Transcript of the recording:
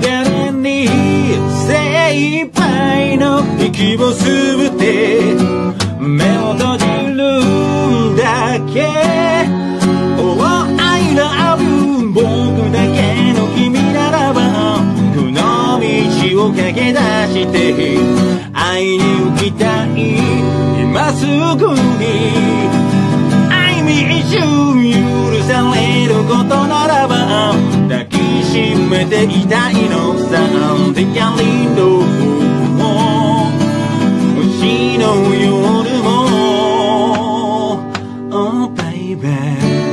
れに精一杯の息を吸って目を閉じるんだけ。Oh I love you 僕だけの君ならばこの道を駆け出して会いに行きたい今すぐに。ていたいのさなんでやりの僕も星の夜も Oh baby